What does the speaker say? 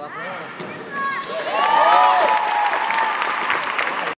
lá pra